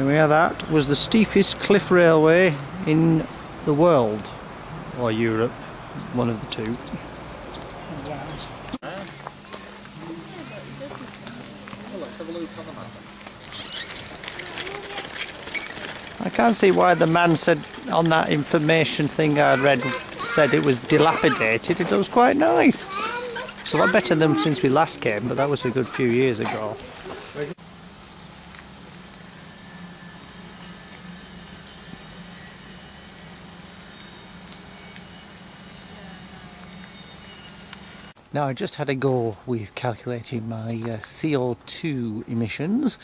There we are, that was the steepest cliff railway in the world, or Europe, one of the two. I can't see why the man said on that information thing I read said it was dilapidated. It was quite nice. It's a lot better than since we last came, but that was a good few years ago. Now I just had a go with calculating my uh, CO2 emissions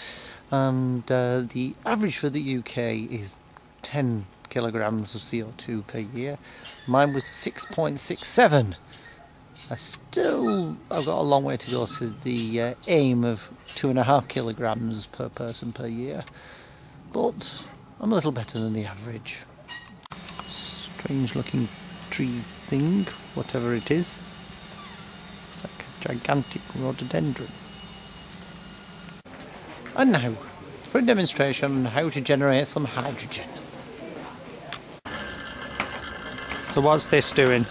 and uh, the average for the UK is 10 kilograms of CO2 per year. Mine was 6.67. I still, I've got a long way to go to the uh, aim of two and a half kilograms per person per year, but I'm a little better than the average. Strange looking tree thing, whatever it is gigantic rhododendron. And now, for a demonstration on how to generate some hydrogen. So what's this doing?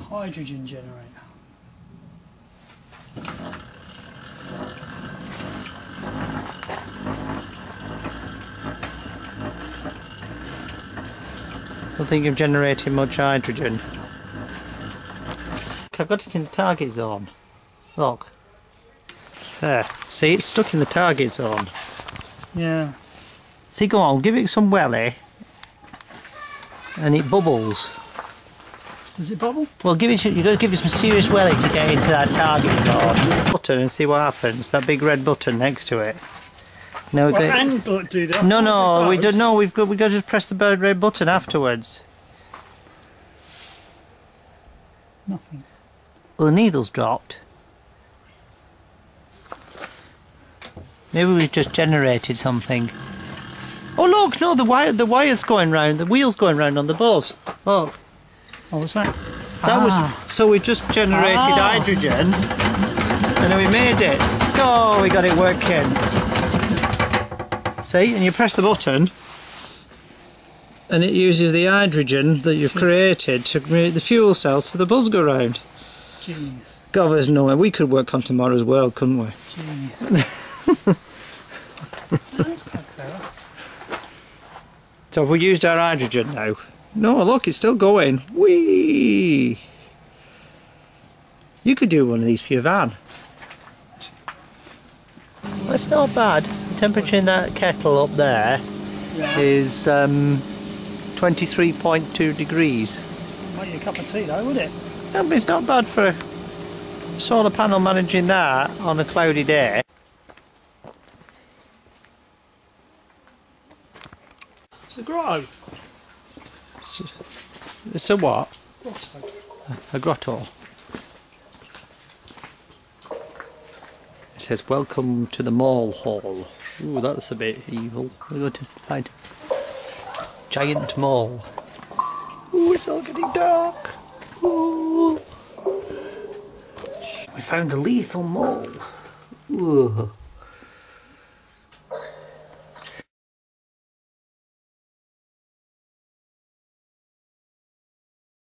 Hydrogen generator. Don't think of generating much hydrogen. I've got it in the target zone. Look. There. See, it's stuck in the target zone. Yeah. See, go on, give it some welly. And it bubbles. Does it bubble? Well, give it. You've got to give it some serious welly to get into that target zone. Button and see what happens. That big red button next to it. No, well, and do that. No, no, we don't. No, we've got. We got to just press the bird red button afterwards. Nothing. Well, the needle's dropped. Maybe we've just generated something. Oh look, no, the wire, the wire's going round, the wheel's going round on the balls. Oh, what was that? That ah. was so we just generated ah. hydrogen, and then we made it. Oh, we got it working. See, and you press the button and it uses the hydrogen that you've created to create the fuel cell to the buzz go round. Genius. God, there's no way. We could work on tomorrow's world, couldn't we? Genius. That's quite clever. So have we used our hydrogen now? No, look, it's still going. Whee! You could do one of these for your van. That's not bad. The temperature in that kettle up there yeah. is um, 23.2 degrees. Might be a cup of tea though, would it? Yeah, but it's not bad for a solar panel managing that on a cloudy day. It's a grotto. It's a, it's a what? Grotto. A, a grotto. Says, welcome to the mole hole. Ooh, that's a bit evil. We're going to find giant mall. Ooh, it's all getting dark. Ooh. We found a lethal mall. Ooh.